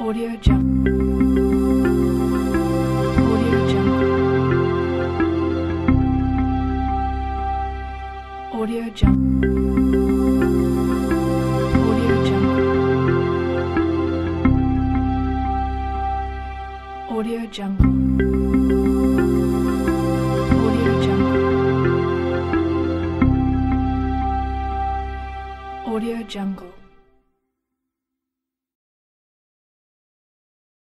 Audio Jungle. Audio Jungle. Audio Jungle. Audio Jungle. Audio Jungle. Audio Jungle. Audio Jungle.